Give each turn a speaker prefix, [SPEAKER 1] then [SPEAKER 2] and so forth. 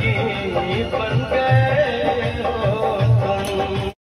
[SPEAKER 1] पर